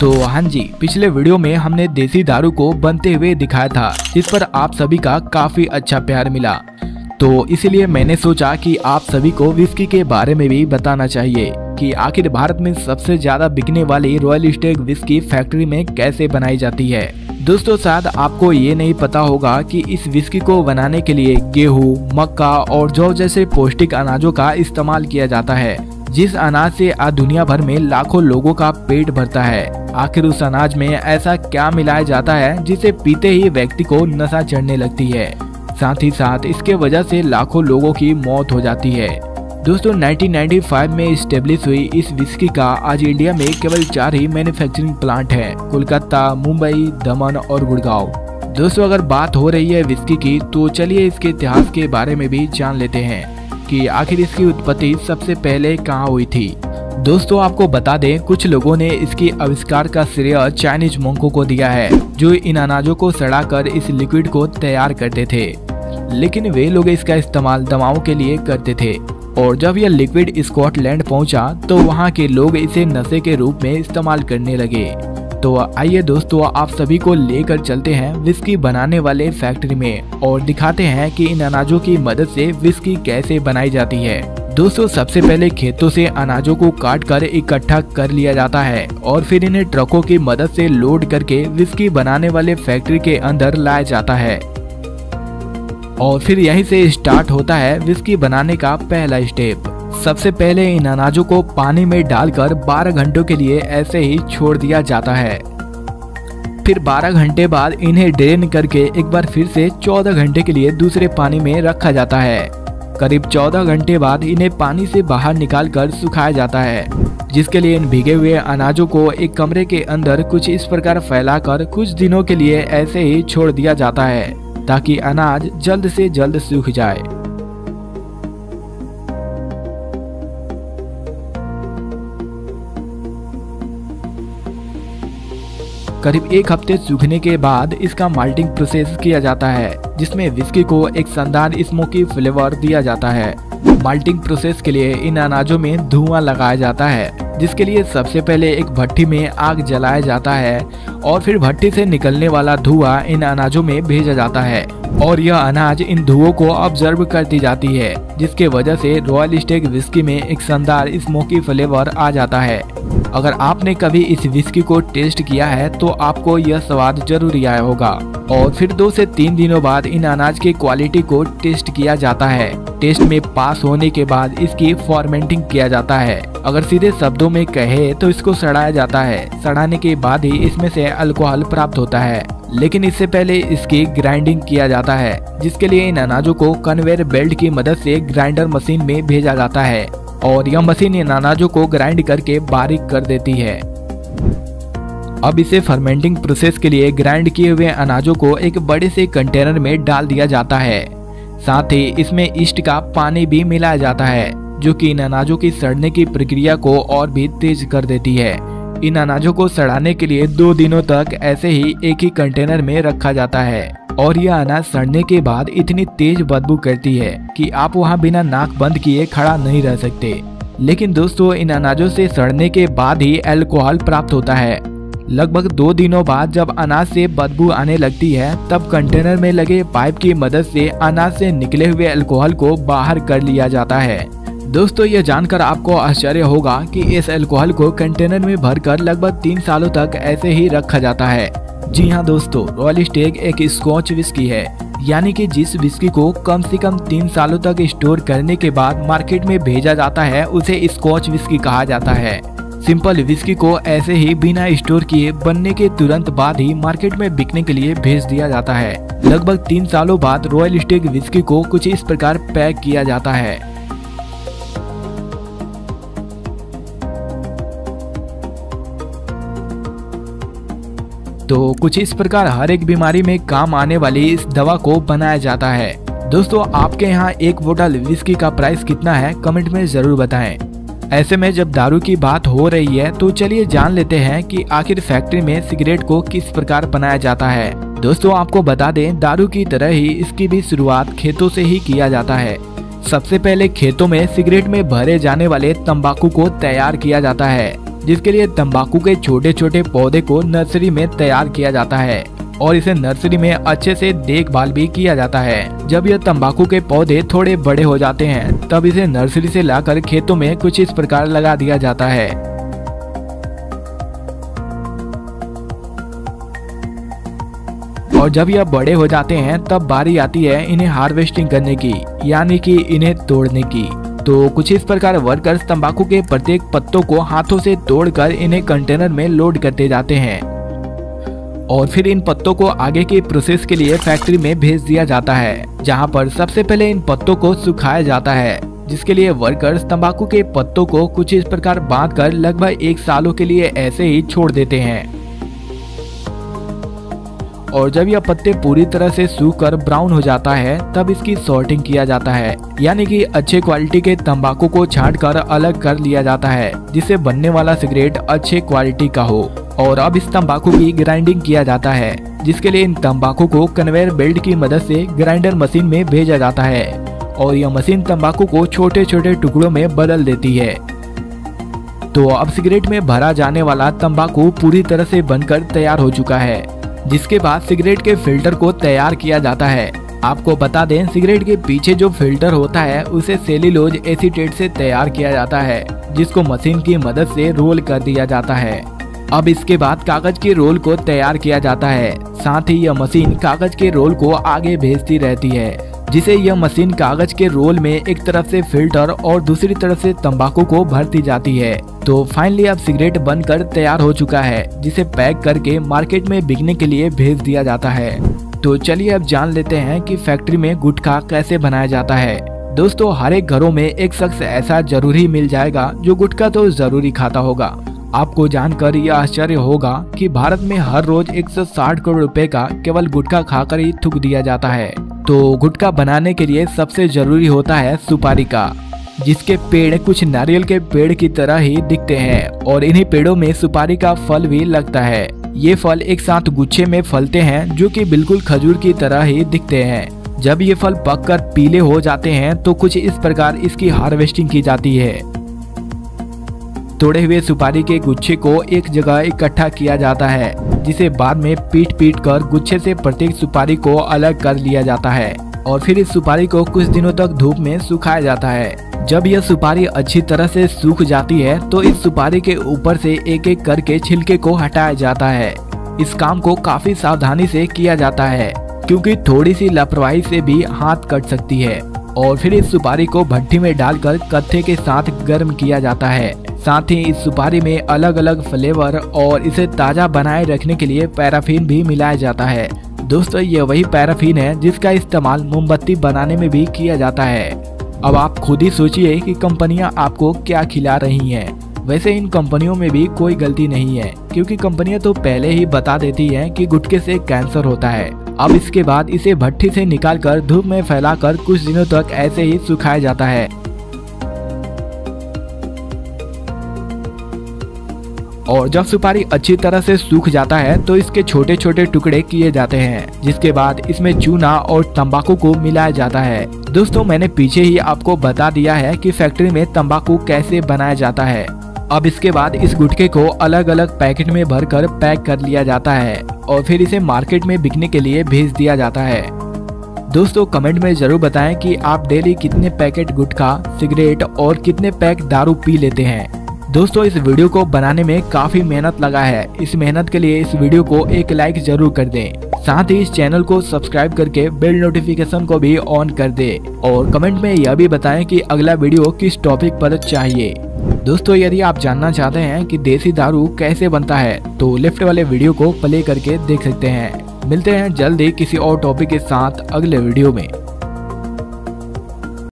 तो हाँ जी पिछले वीडियो में हमने देसी दारू को बनते हुए दिखाया था जिस पर आप सभी का काफ़ी अच्छा प्यार मिला। तो इसलिए मैंने सोचा कि आप सभी को विस्की के बारे में भी बताना चाहिए कि आखिर भारत में सबसे ज़्यादा बिकने वाली रॉयल स्टेक विस्की फैक्ट्री में कैसे बनाई जाती है। दोस्तों शायद आपको ये नहीं पता होगा कि इस विस्की को बनाने के लिए गेहूँ, मक्का और जौ जैसे पौष्टिक अनाजों का इस्तेमाल किया जाता है। जिस अनाज से आज दुनिया भर में लाखों लोगों का पेट भरता है, आखिर उस अनाज में ऐसा क्या मिलाया जाता है जिसे पीते ही व्यक्ति को नशा चढ़ने लगती है? साथ ही साथ इसके वजह से लाखों लोगों की मौत हो जाती है। दोस्तों 1995 में स्टेब्लिश हुई इस विस्की का आज इंडिया में केवल चार ही मैन्युफैक्चरिंग प्लांट है, कोलकाता, मुंबई, दमन और गुड़गांव। दोस्तों, अगर बात हो रही है विस्की की तो चलिए इसके इतिहास के बारे में भी जान लेते हैं। कि आखिर इसकी उत्पत्ति सबसे पहले कहाँ हुई थी। दोस्तों, आपको बता दें, कुछ लोगों ने इसकी आविष्कार का श्रेय चाइनीज़ मोंको को दिया है, जो इन अनाजों को सड़ाकर इस लिक्विड को तैयार करते थे। लेकिन वे लोग इसका इस्तेमाल दवाओं के लिए करते थे, और जब यह लिक्विड स्कॉटलैंड पहुँचा तो वहाँ के लोग इसे नशे के रूप में इस्तेमाल करने लगे। तो आइए दोस्तों, आप सभी को लेकर चलते हैं विस्की बनाने वाले फैक्ट्री में और दिखाते हैं कि इन अनाजों की मदद से विस्की कैसे बनाई जाती है। दोस्तों, सबसे पहले खेतों से अनाजों को काट कर इकट्ठा कर लिया जाता है और फिर इन्हें ट्रकों की मदद से लोड करके विस्की बनाने वाले फैक्ट्री के अंदर लाया जाता है। और फिर यहीं से स्टार्ट होता है विस्की बनाने का पहला स्टेप सबसे पहले इन अनाजों को पानी में डालकर 12 घंटों के लिए ऐसे ही छोड़ दिया जाता है। फिर 12 घंटे बाद इन्हें ड्रेन करके एक बार फिर से 14 घंटे के लिए दूसरे पानी में रखा जाता है। करीब 14 घंटे बाद इन्हें पानी से बाहर निकाल कर सुखाया जाता है, जिसके लिए इन भीगे हुए अनाजों को एक कमरे के अंदर कुछ इस प्रकार फैलाकर कुछ दिनों के लिए ऐसे ही छोड़ दिया जाता है, ताकि अनाज जल्द से जल्द सूख जाए। करीब एक हफ़्ते सूखने के बाद इसका माल्टिंग प्रोसेस किया जाता है, जिसमें विस्की को एक शानदार स्मोकी फ्लेवर दिया जाता है। माल्टिंग प्रोसेस के लिए इन अनाजों में धुआँ लगाया जाता है। जिसके लिए सबसे पहले एक भट्टी में आग जलाया जाता है और फिर भट्टी से निकलने वाला धुआँ इन अनाजों में भेजा जाता है। और यह अनाज इन धुओं को ऑब्ज़र्व करती जाती है, जिसके वजह से रॉयल स्टेक विस्की में एक शानदार स्मोकी फ्लेवर आ जाता है। अगर आपने कभी इस विस्की को टेस्ट किया है तो आपको यह स्वाद ज़रूर आया होगा। और फिर दो से तीन दिनों बाद इन अनाज की क्वालिटी को टेस्ट किया जाता है। टेस्ट में पास होने के बाद इसकी फॉर्मेंटिंग किया जाता है। अगर सीधे शब्दों में कहे तो इसको सड़ाया जाता है। सड़ाने के बाद ही इसमें से अल्कोहल प्राप्त होता है। लेकिन इससे पहले इसकी ग्राइंडिंग किया जाता है, जिसके लिए इन अनाजों को कन्वेयर बेल्ट की मदद से ग्राइंडर मशीन में भेजा जाता है और यह मशीन इन अनाजों को ग्राइंड करके बारीक कर देती है। अब इसे फर्मेंटिंग प्रोसेस के लिए ग्राइंड किए हुए अनाजों को एक बड़े से कंटेनर में डाल दिया जाता है। साथ ही इसमें ईस्ट का पानी भी मिलाया जाता है, जो कि इन अनाजों की सड़ने की प्रक्रिया को और भी तेज कर देती है। इन अनाजों को सड़ाने के लिए दो दिनों तक ऐसे ही एक ही कंटेनर में रखा जाता है, और यह अनाज सड़ने के बाद इतनी तेज बदबू करती है कि आप वहाँ बिना नाक बंद किए खड़ा नहीं रह सकते। लेकिन दोस्तों, इन अनाजों से सड़ने के बाद ही अल्कोहल प्राप्त होता है लगभग दो दिनों बाद जब अनाज से बदबू आने लगती है, तब कंटेनर में लगे पाइप की मदद से अनाज से निकले हुए अल्कोहल को बाहर कर लिया जाता है। दोस्तों, ये जानकर आपको आश्चर्य होगा कि इस अल्कोहल को कंटेनर में भरकर लगभग तीन सालों तक ऐसे ही रखा जाता है। जी हाँ दोस्तों रॉयल स्टेग एक स्कॉच विस्की है, यानी कि जिस विस्की को कम से कम तीन सालों तक स्टोर करने के बाद मार्केट में भेजा जाता है, उसे स्कॉच विस्की कहा जाता है। सिंपल विस्की को ऐसे ही बिना स्टोर किए बनने के तुरंत बाद ही मार्केट में बिकने के लिए भेज दिया जाता है। लगभग तीन सालों बाद रॉयल स्टेक विस्की को कुछ इस प्रकार पैक किया जाता है। तो कुछ इस प्रकार हर एक बीमारी में काम आने वाली इस दवा को बनाया जाता है। दोस्तों, आपके यहाँ एक बोतल विस्की का प्राइस कितना है? कमेंट में ज़रूर बताएँ। ऐसे में जब दारू की बात हो रही है तो चलिए जान लेते हैं कि आखिर फैक्ट्री में सिगरेट को किस प्रकार बनाया जाता है। दोस्तों, आपको बता दें, दारू की तरह ही इसकी भी शुरुआत खेतों से ही किया जाता है। सबसे पहले खेतों में सिगरेट में भरे जाने वाले तंबाकू को तैयार किया जाता है, जिसके लिए तंबाकू के छोटे छोटे पौधे को नर्सरी में तैयार किया जाता है। और इसे नर्सरी में अच्छे से देखभाल भी किया जाता है। जब यह तंबाकू के पौधे थोड़े बड़े हो जाते हैं, तब इसे नर्सरी से लाकर खेतों में कुछ इस प्रकार लगा दिया जाता है। और जब यह बड़े हो जाते हैं, तब बारी आती है इन्हें हार्वेस्टिंग करने की, यानी कि इन्हें तोड़ने की। तो कुछ इस प्रकार वर्कर्स तंबाकू के प्रत्येक पत्तों को हाथों से तोड़कर इन्हें कंटेनर में लोड करते जाते हैं। और फिर इन पत्तों को आगे के प्रोसेस के लिए फैक्ट्री में भेज दिया जाता है, जहाँ पर सबसे पहले इन पत्तों को सुखाया जाता है, जिसके लिए वर्कर्स तंबाकू के पत्तों को कुछ इस प्रकार बाँध कर लगभग एक सालों के लिए ऐसे ही छोड़ देते हैं। और जब यह पत्ते पूरी तरह से सूख कर ब्राउन हो जाता है, तब इसकी सॉर्टिंग किया जाता है। यानी कि अच्छे क्वालिटी के तंबाकू को छाट कर अलग कर लिया जाता है जिससे बनने वाला सिगरेट अच्छे क्वालिटी का हो। और अब इस तंबाकू की ग्राइंडिंग किया जाता है, जिसके लिए इन तंबाकू को कन्वेयर बेल्ट की मदद से ग्राइंडर मशीन में भेजा जाता है। और यह मशीन तंबाकू को छोटे छोटे टुकड़ों में बदल देती है। तो अब सिगरेट में भरा जाने वाला तंबाकू पूरी तरह से बनकर तैयार हो चुका है। जिसके बाद सिगरेट के फ़िल्टर को तैयार किया जाता है। आपको बता दें, सिगरेट के पीछे जो फ़िल्टर होता है, उसे सेलिलोज एसीटेट से तैयार किया जाता है, जिसको मशीन की मदद से रोल कर दिया जाता है। अब इसके बाद कागज़ के रोल को तैयार किया जाता है। साथ ही यह मशीन कागज़ के रोल को आगे भेजती रहती है। जिसे यह मशीन कागज़ के रोल में एक तरफ़ से फ़िल्टर और दूसरी तरफ़ से तंबाकू को भरती जाती है। तो फाइनली अब सिगरेट बनकर तैयार हो चुका है, जिसे पैक करके मार्केट में बिकने के लिए भेज दिया जाता है। तो चलिए अब जान लेते हैं कि फैक्ट्री में गुटखा कैसे बनाया जाता है। दोस्तों, हर एक घरों में एक शख्स ऐसा ज़रूरी मिल जाएगा जो गुटखा तो ज़रूरी खाता होगा। आपको जानकर यह आश्चर्य होगा कि भारत में हर रोज 160 करोड़ रुपए का केवल गुटखा खाकर ही थूक दिया जाता है। तो गुटखा बनाने के लिए सबसे ज़रूरी होता है सुपारी का, जिसके पेड़ कुछ नारियल के पेड़ की तरह ही दिखते हैं और इन्हीं पेड़ों में सुपारी का फल भी लगता है। ये फल एक साथ गुच्छे में फलते हैं, जो कि बिल्कुल खजूर की तरह ही दिखते हैं। जब ये फल पककर पीले हो जाते हैं तो कुछ इस प्रकार इसकी हार्वेस्टिंग की जाती है। तोड़े हुए सुपारी के गुच्छे को एक जगह इकट्ठा किया जाता है, जिसे बाद में पीट पीट कर गुच्छे से प्रत्येक सुपारी को अलग कर लिया जाता है और फिर इस सुपारी को कुछ दिनों तक धूप में सुखाया जाता है। जब यह सुपारी अच्छी तरह से सूख जाती है तो इस सुपारी के ऊपर से एक एक करके छिलके को हटाया जाता है। इस काम को काफ़ी सावधानी से किया जाता है, क्योंकि थोड़ी सी लापरवाही से भी हाथ कट सकती है और फिर इस सुपारी को भट्टी में डालकर कत्थे के साथ गर्म किया जाता है। साथ ही इस सुपारी में अलग अलग फ्लेवर और इसे ताज़ा बनाए रखने के लिए पैराफिन भी मिलाया जाता है। दोस्तों, ये वही पैराफिन है जिसका इस्तेमाल मोमबत्ती बनाने में भी किया जाता है। अब आप खुद ही सोचिए कि कंपनियाँ आपको क्या खिला रही हैं। वैसे इन कंपनियों में भी कोई गलती नहीं है, क्योंकि कंपनियाँ तो पहले ही बता देती हैं कि गुटके से कैंसर होता है। अब इसके बाद इसे भट्टी से निकालकर धूप में फैलाकर कुछ दिनों तक ऐसे ही सुखाया जाता है। और जब सुपारी अच्छी तरह से सूख जाता है तो इसके छोटे छोटे टुकड़े किए जाते हैं, जिसके बाद इसमें चूना और तंबाकू को मिलाया जाता है। दोस्तों, मैंने पीछे ही आपको बता दिया है कि फैक्ट्री में तंबाकू कैसे बनाया जाता है। अब इसके बाद इस गुटके को अलग अलग पैकेट में भरकर पैक कर लिया जाता है और फिर इसे मार्केट में बिकने के लिए भेज दिया जाता है। दोस्तों, कमेंट में ज़रूर बताएँ कि आप डेली कितने पैकेट गुटखा, सिगरेट और कितने पैक दारू पी लेते हैं। दोस्तों, इस वीडियो को बनाने में काफ़ी मेहनत लगा है। इस मेहनत के लिए इस वीडियो को एक लाइक ज़रूर कर दें। साथ ही इस चैनल को सब्सक्राइब करके बेल नोटिफिकेशन को भी ऑन कर दे। और कमेंट में यह भी बताएँ कि अगला वीडियो किस टॉपिक पर चाहिए। दोस्तों, यदि आप जानना चाहते हैं कि देसी दारू कैसे बनता है तो लेफ़्ट वाले वीडियो को प्ले करके देख सकते हैं। मिलते हैं जल्द ही किसी और टॉपिक के साथ अगले वीडियो में।